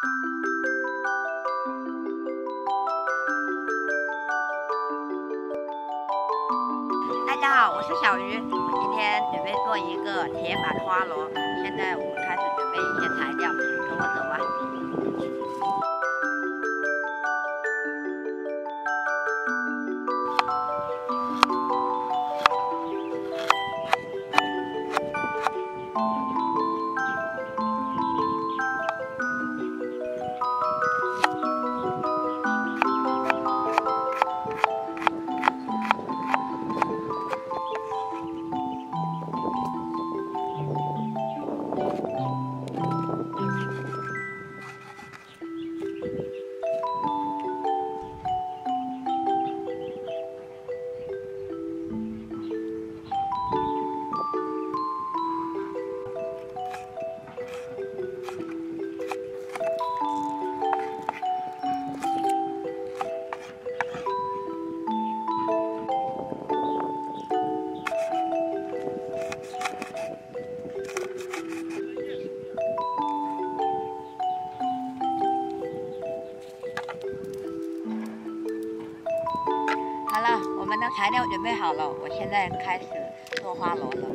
大家好，我是小鱼，我今天准备做一个铁板花螺。现在我们开始准备一些材料，跟我走吧。的材料准备好了，我现在开始做花螺了。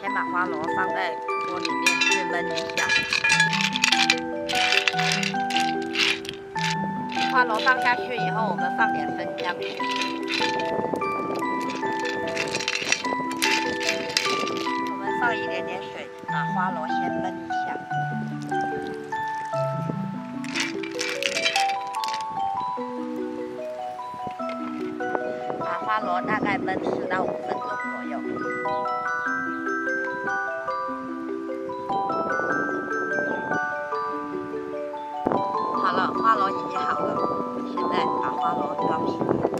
先把花螺放在锅里面去焖一下。花螺放下去以后，我们放点生姜。我们放一点点水，把花螺先焖一下。把花螺大概焖十到五分钟左右。好了，花螺已经好了，现在把花螺装皮。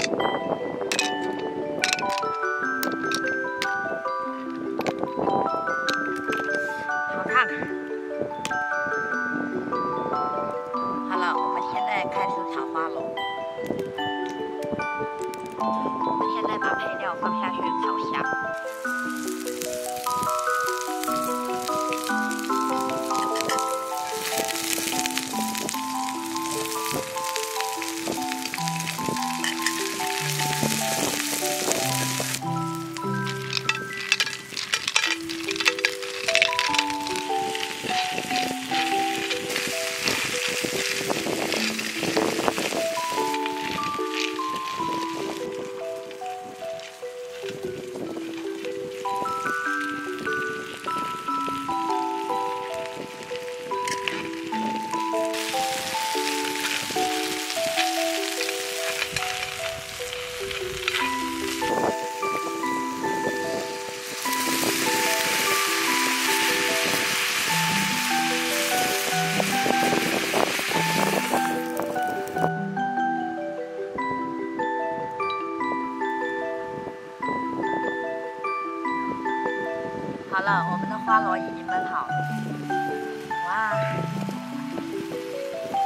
现在把配料放下去炒香。好了，我们的花螺已经焖好了。哇，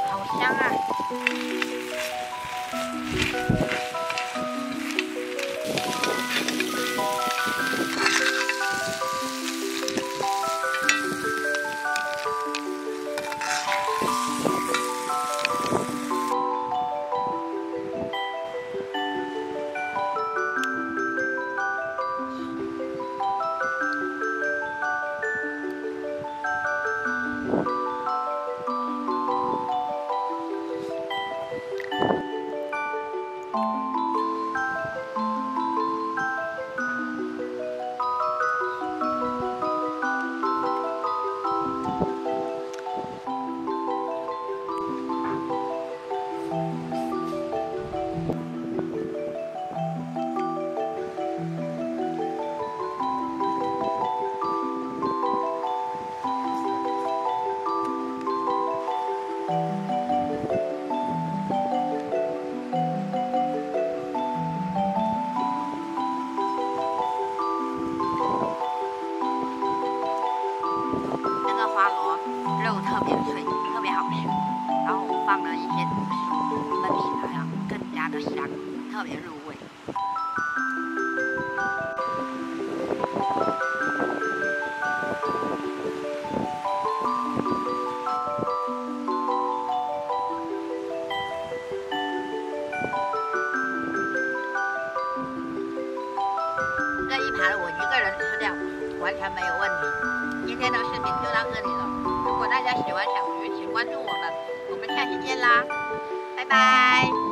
好香啊！特别入味。这一盘我一个人吃掉，完全没有问题。今天的视频就到这里了，如果大家喜欢小鱼，请关注我们，我们下期见啦，拜拜。